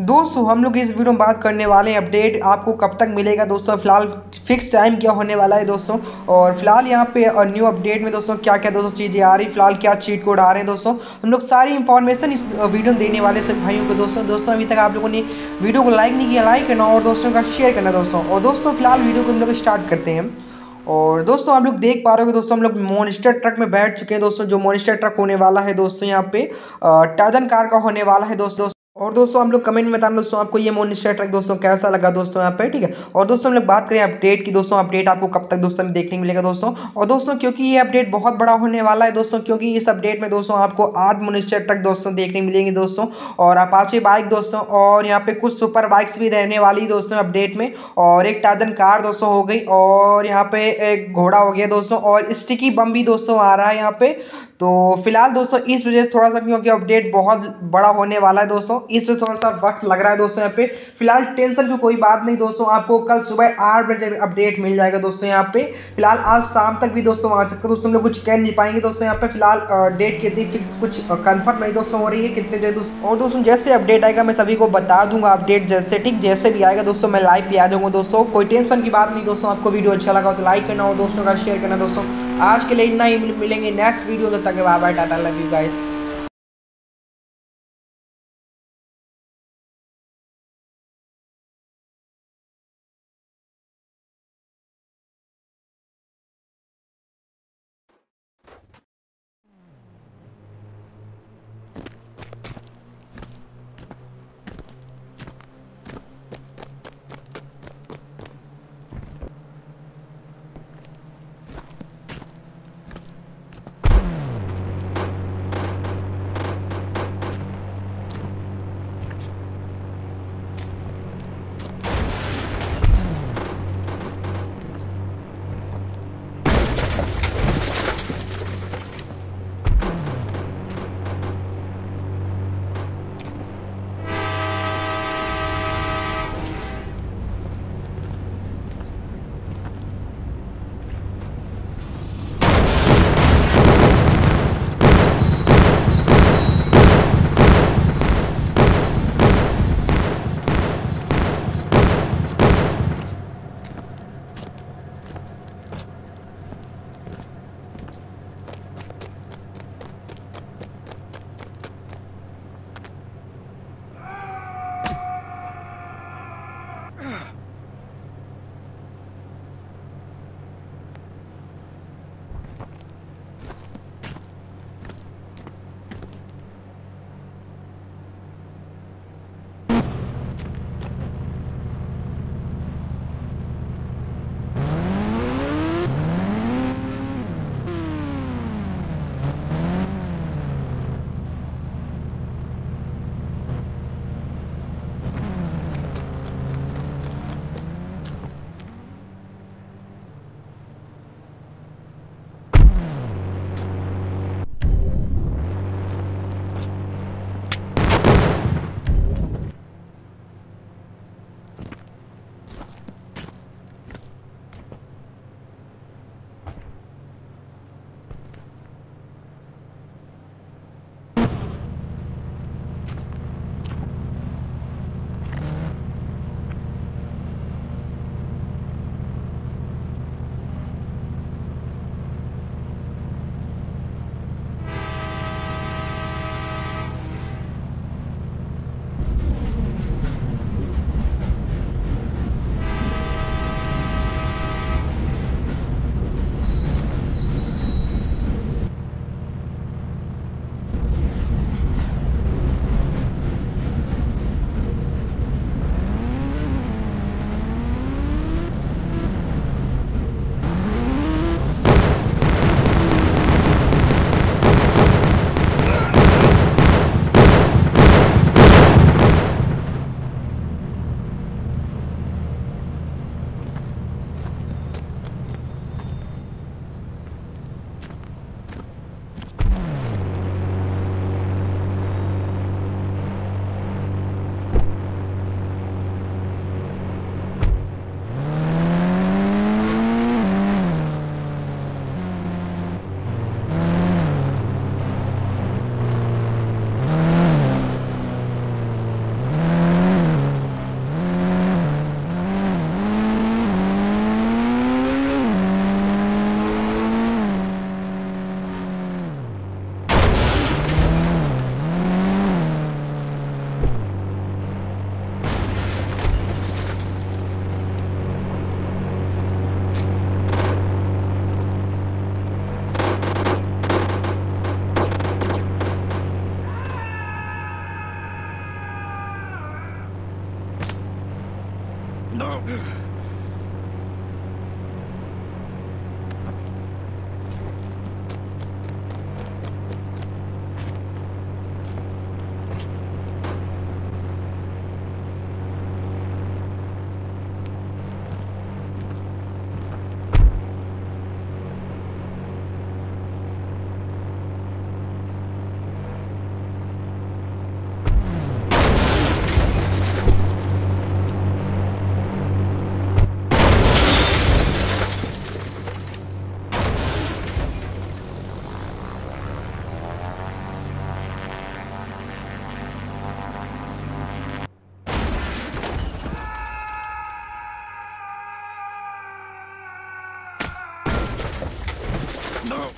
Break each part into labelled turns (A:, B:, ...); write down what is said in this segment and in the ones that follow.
A: दोस्तों, हम लोग इस वीडियो में बात करने वाले हैं अपडेट। आपको कब तक मिलेगा दोस्तों? फ़िलहाल फिक्स टाइम क्या होने वाला है दोस्तों? और फ़िलहाल यहाँ पे न्यू अपडेट में दोस्तों क्या क्या दोस्तों चीज़ें आ रही फ़िलहाल क्या चीट कोड आ रहे हैं दोस्तों? हम लोग सारी इन्फॉर्मेशन इस वीडियो में देने वाले सब भाइयों को दोस्तों। दोस्तों, अभी तक आप लोगों ने वीडियो को लाइक नहीं किया लाइक करना और दोस्तों का शेयर करना दोस्तों। और दोस्तों, फ़िलहाल वीडियो को हम लोग स्टार्ट करते हैं। और दोस्तों, आप लोग देख पा रहे हो दोस्तों, हम लोग मोनिस्टर ट्रक में बैठ चुके हैं दोस्तों, जो मोनिस्टर ट्रक होने वाला है दोस्तों यहाँ पे। टर्जन कार का होने वाला है दोस्तों। और दोस्तों, हम लोग कमेंट में बताना दोस्तों, आपको ये मोनिस्टर ट्रैक दोस्तों, कैसा लगा दोस्तों यहाँ पे, ठीक है? और दोस्तों, हम लोग बात करें अपडेट की, दोस्तों अपडेट आपको कब तक दोस्तों में देखने मिलेगा, दोस्तों? और दोस्तों, क्योंकि ये अपडेट बहुत बड़ा होने वाला है, दोस्तों, क्योंकि इस अपडेट में, दोस्तों, आपको आठ मोनिस्टर ट्रक दोस्तों, देखने मिलेंगे, दोस्तों। और अपाचे बाइक दोस्तों, और यहाँ पे कुछ सुपर बाइक्स भी रहने वाली, दोस्तों अपडेट में। और एक टाजन कार दोस्तों, हो गई, और यहाँ पे एक घोड़ा हो गया, दोस्तों, और स्टिकी बम भी, दोस्तों, आ रहा है यहाँ पे। तो फ़िलहाल दोस्तों, इस वजह से थोड़ा सा क्योंकि अपडेट बहुत बड़ा होने वाला है दोस्तों, इस वजह थोड़ा सा वक्त लग रहा है दोस्तों यहाँ पे। फ़िलहाल टेंशन की कोई बात नहीं दोस्तों, आपको कल सुबह आठ बजे अपडेट मिल जाएगा दोस्तों यहाँ पे। फ़िलहाल आज शाम तक भी दोस्तों आ सकते दोस्तों हम लोग कुछ कह नहीं पाएँगे दोस्तों यहाँ पे। फ़िलहाल डेट कितनी फिक्स कुछ कन्फर्म नहीं दोस्तों हो रही है, कितने जो दोस्तों, और दोस्तों जैसे अपडेट आएगा मैं सभी को बता दूँगा अपडेट जैसे, ठीक जैसे भी आएगा दोस्तों मैं लाइव पे आ जाऊँगा दोस्तों। कोई टेंशन की बात नहीं दोस्तों, आपको वीडियो अच्छा लगा तो लाइक करना हो दोस्तों का शेयर करना दोस्तों। आज के लिए इतना ही मिलेंगे नेक्स्ट वीडियो तक bye bye tata love you guys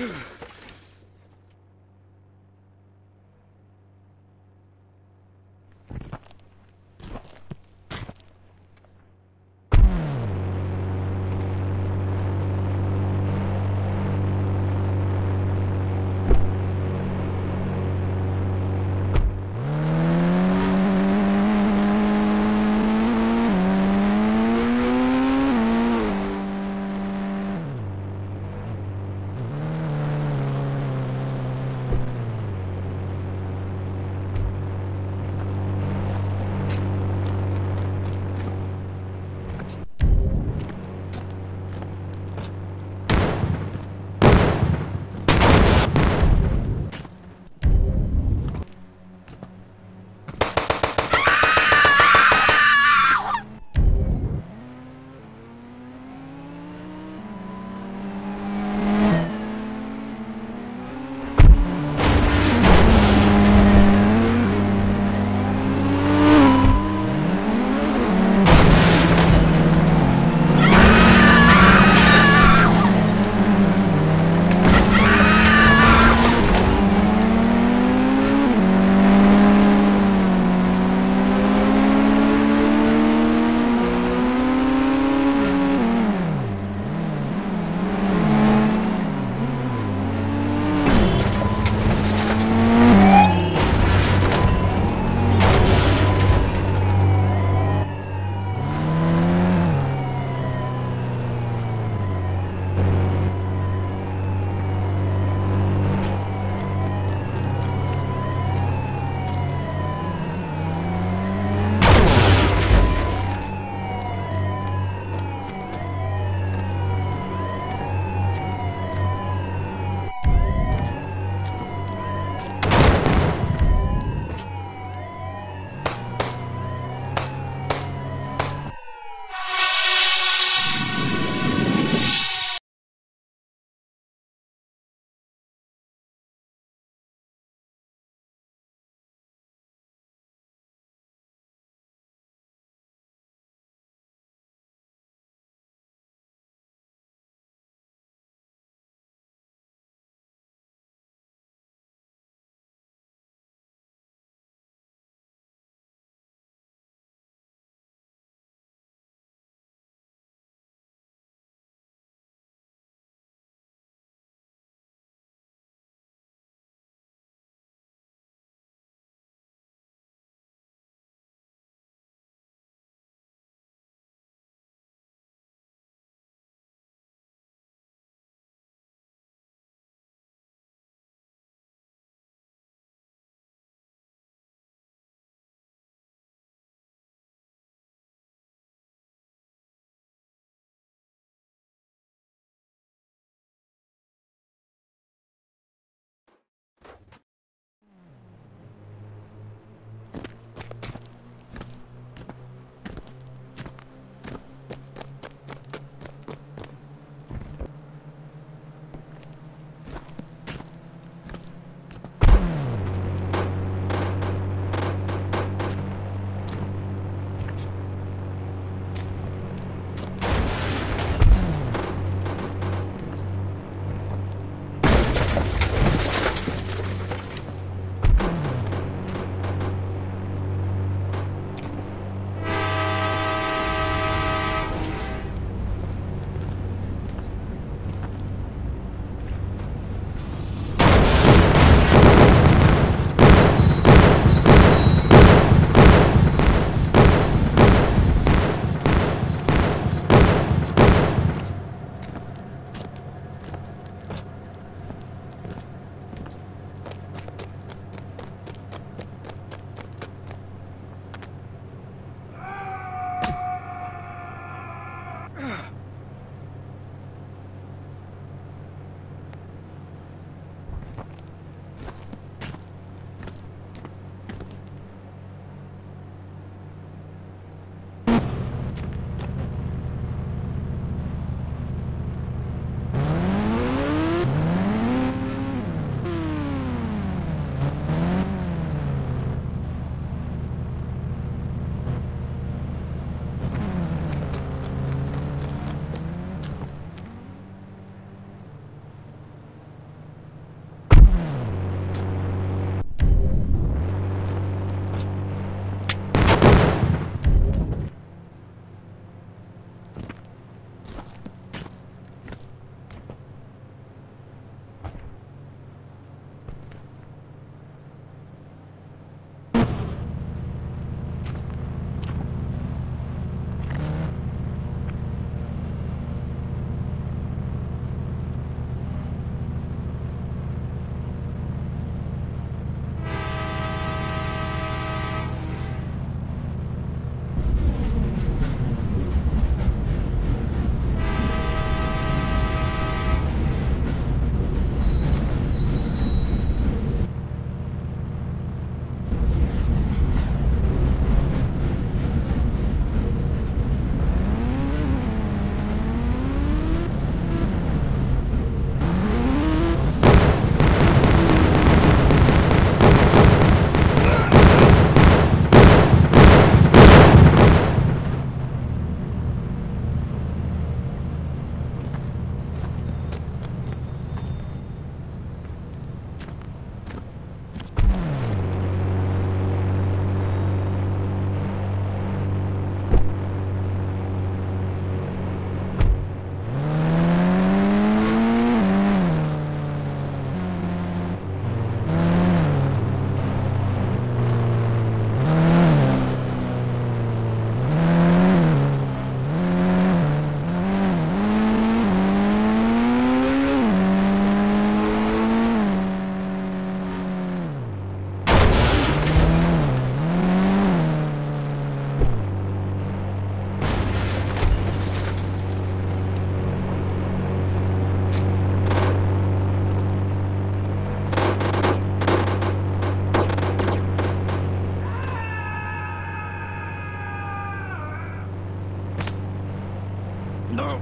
A: Ugh.
B: No!